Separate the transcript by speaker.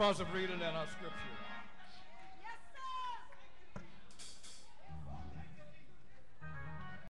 Speaker 1: Of reading and our scripture.